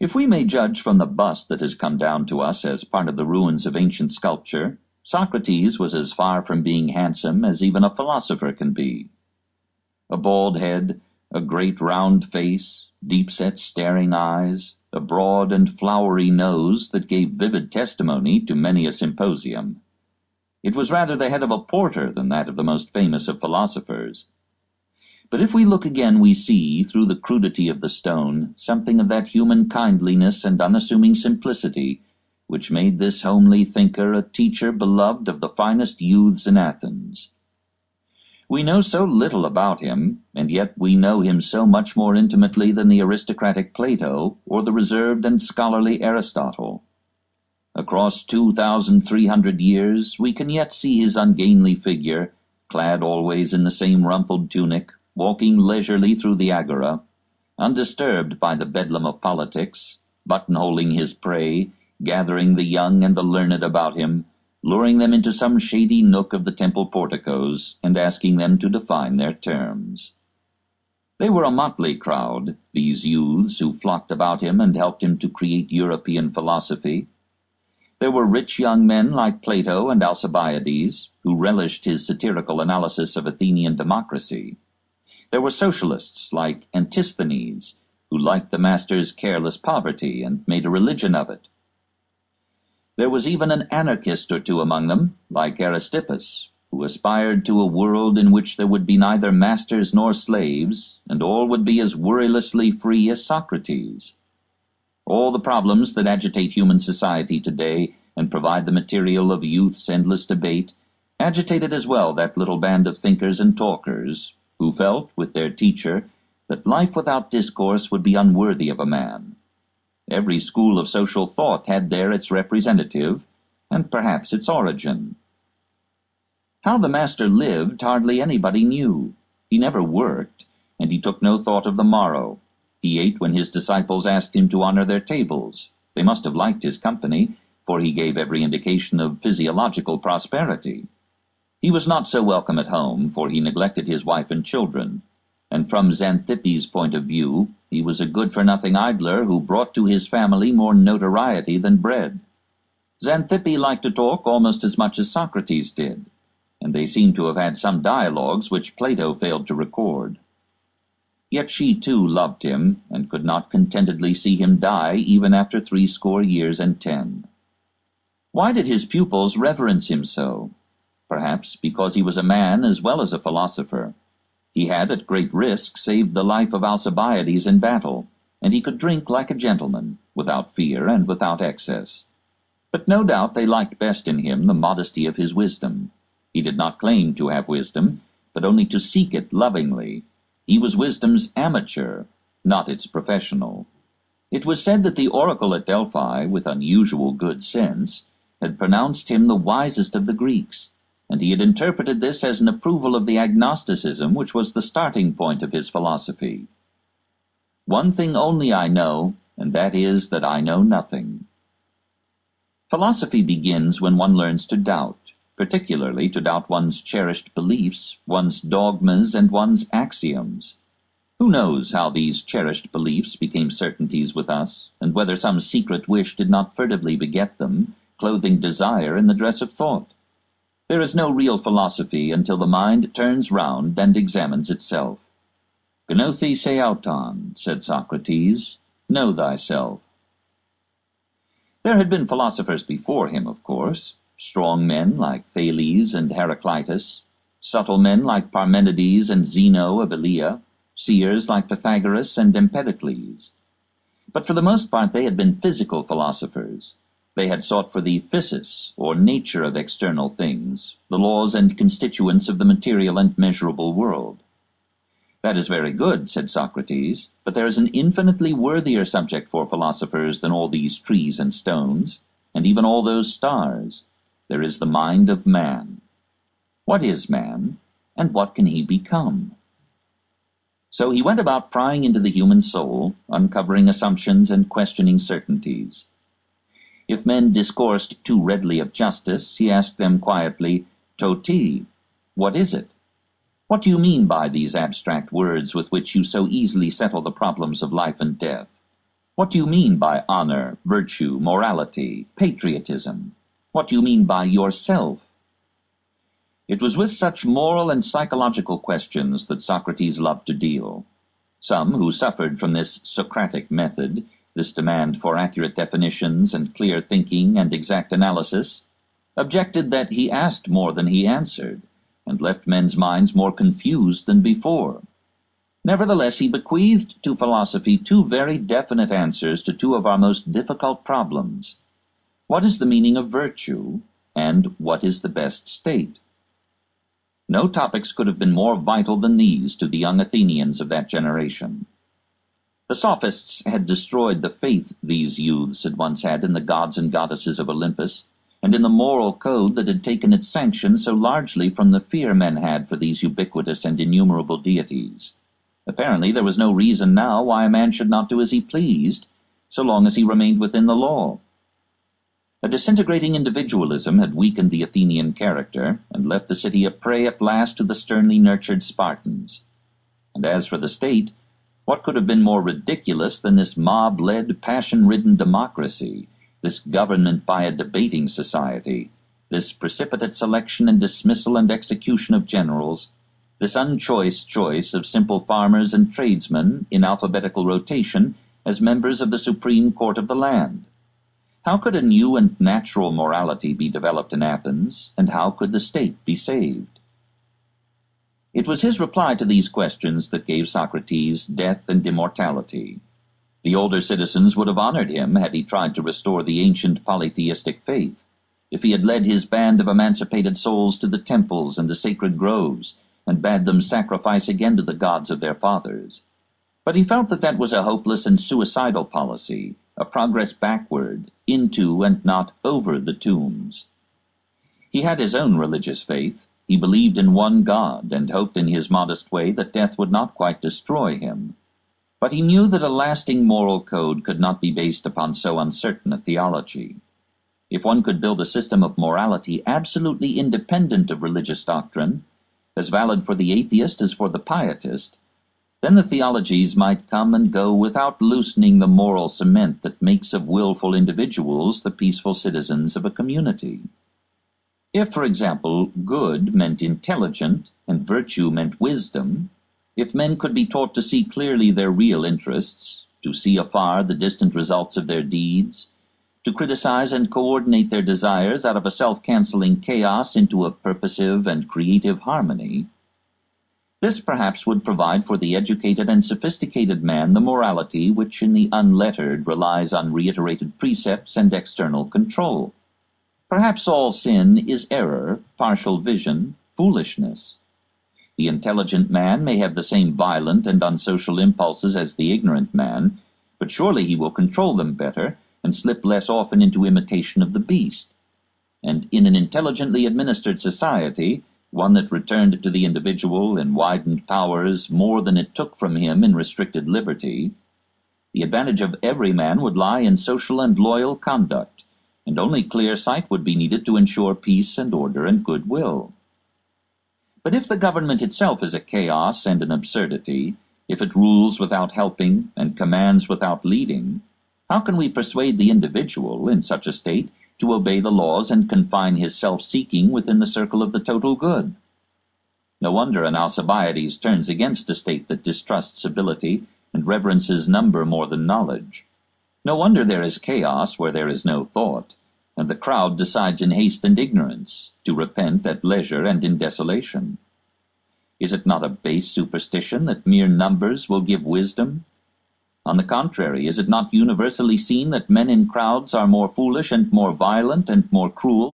If we may judge from the bust that has come down to us as part of the ruins of ancient sculpture, Socrates was as far from being handsome as even a philosopher can be. A bald head, a great round face, deep-set staring eyes, a broad and flowery nose that gave vivid testimony to many a symposium. It was rather the head of a porter than that of the most famous of philosophers. But if we look again we see, through the crudity of the stone, something of that human kindliness and unassuming simplicity which made this homely thinker a teacher beloved of the finest youths in Athens. We know so little about him, and yet we know him so much more intimately than the aristocratic Plato or the reserved and scholarly Aristotle. Across two thousand three hundred years we can yet see his ungainly figure, clad always in the same rumpled tunic, walking leisurely through the agora, undisturbed by the bedlam of politics, buttonholing his prey, gathering the young and the learned about him, luring them into some shady nook of the temple porticos, and asking them to define their terms. They were a motley crowd, these youths who flocked about him and helped him to create European philosophy. There were rich young men like Plato and Alcibiades, who relished his satirical analysis of Athenian democracy. There were socialists like Antisthenes, who liked the master's careless poverty and made a religion of it. There was even an anarchist or two among them, like Aristippus, who aspired to a world in which there would be neither masters nor slaves, and all would be as worrylessly free as Socrates. All the problems that agitate human society today and provide the material of youth's endless debate agitated as well that little band of thinkers and talkers who felt, with their teacher, that life without discourse would be unworthy of a man. Every school of social thought had there its representative, and perhaps its origin. How the master lived hardly anybody knew. He never worked, and he took no thought of the morrow. He ate when his disciples asked him to honor their tables. They must have liked his company, for he gave every indication of physiological prosperity. He was not so welcome at home, for he neglected his wife and children and from Xanthippe's point of view, he was a good-for-nothing idler who brought to his family more notoriety than bread. Xanthippe liked to talk almost as much as Socrates did, and they seem to have had some dialogues which Plato failed to record. Yet she too loved him, and could not contentedly see him die even after threescore years and ten. Why did his pupils reverence him so? Perhaps because he was a man as well as a philosopher. He had, at great risk, saved the life of Alcibiades in battle, and he could drink like a gentleman, without fear and without excess. But no doubt they liked best in him the modesty of his wisdom. He did not claim to have wisdom, but only to seek it lovingly. He was wisdom's amateur, not its professional. It was said that the oracle at Delphi, with unusual good sense, had pronounced him the wisest of the Greeks, and he had interpreted this as an approval of the agnosticism which was the starting point of his philosophy. One thing only I know, and that is that I know nothing. Philosophy begins when one learns to doubt, particularly to doubt one's cherished beliefs, one's dogmas, and one's axioms. Who knows how these cherished beliefs became certainties with us, and whether some secret wish did not furtively beget them, clothing desire in the dress of thought? There is no real philosophy until the mind turns round and examines itself. Gnothe se auton, said Socrates, know thyself. There had been philosophers before him, of course, strong men like Thales and Heraclitus, subtle men like Parmenides and Zeno of Elea, seers like Pythagoras and Empedocles. But for the most part they had been physical philosophers, they had sought for the physis, or nature of external things, the laws and constituents of the material and measurable world. That is very good, said Socrates, but there is an infinitely worthier subject for philosophers than all these trees and stones, and even all those stars. There is the mind of man. What is man, and what can he become? So he went about prying into the human soul, uncovering assumptions and questioning certainties. If men discoursed too readily of justice, he asked them quietly, Toti, what is it? What do you mean by these abstract words with which you so easily settle the problems of life and death? What do you mean by honor, virtue, morality, patriotism? What do you mean by yourself? It was with such moral and psychological questions that Socrates loved to deal. Some who suffered from this Socratic method, this demand for accurate definitions and clear thinking and exact analysis, objected that he asked more than he answered, and left men's minds more confused than before. Nevertheless, he bequeathed to philosophy two very definite answers to two of our most difficult problems. What is the meaning of virtue, and what is the best state? No topics could have been more vital than these to the young Athenians of that generation. The sophists had destroyed the faith these youths had once had in the gods and goddesses of Olympus, and in the moral code that had taken its sanction so largely from the fear men had for these ubiquitous and innumerable deities. Apparently there was no reason now why a man should not do as he pleased, so long as he remained within the law. A disintegrating individualism had weakened the Athenian character, and left the city a prey at last to the sternly nurtured Spartans. And as for the state, what could have been more ridiculous than this mob-led, passion-ridden democracy, this government by a debating society, this precipitate selection and dismissal and execution of generals, this unchoice choice of simple farmers and tradesmen in alphabetical rotation as members of the supreme court of the land. How could a new and natural morality be developed in Athens, and how could the state be saved? It was his reply to these questions that gave Socrates death and immortality. The older citizens would have honored him had he tried to restore the ancient polytheistic faith, if he had led his band of emancipated souls to the temples and the sacred groves, and bade them sacrifice again to the gods of their fathers. But he felt that that was a hopeless and suicidal policy, a progress backward, into and not over the tombs. He had his own religious faith. He believed in one God, and hoped in his modest way that death would not quite destroy him. But he knew that a lasting moral code could not be based upon so uncertain a theology. If one could build a system of morality absolutely independent of religious doctrine, as valid for the atheist as for the pietist, then the theologies might come and go without loosening the moral cement that makes of willful individuals the peaceful citizens of a community. If, for example, good meant intelligent and virtue meant wisdom, if men could be taught to see clearly their real interests, to see afar the distant results of their deeds, to criticize and coordinate their desires out of a self-canceling chaos into a purposive and creative harmony, this perhaps would provide for the educated and sophisticated man the morality which in the unlettered relies on reiterated precepts and external control. Perhaps all sin is error, partial vision, foolishness. The intelligent man may have the same violent and unsocial impulses as the ignorant man, but surely he will control them better and slip less often into imitation of the beast. And in an intelligently administered society, one that returned to the individual in widened powers more than it took from him in restricted liberty, the advantage of every man would lie in social and loyal conduct, and only clear sight would be needed to ensure peace and order and goodwill. But if the government itself is a chaos and an absurdity, if it rules without helping and commands without leading, how can we persuade the individual, in such a state, to obey the laws and confine his self-seeking within the circle of the total good? No wonder an Alcibiades turns against a state that distrusts ability and reverences number more than knowledge. No wonder there is chaos where there is no thought, and the crowd decides in haste and ignorance, to repent at leisure and in desolation. Is it not a base superstition that mere numbers will give wisdom, on the contrary, is it not universally seen that men in crowds are more foolish and more violent and more cruel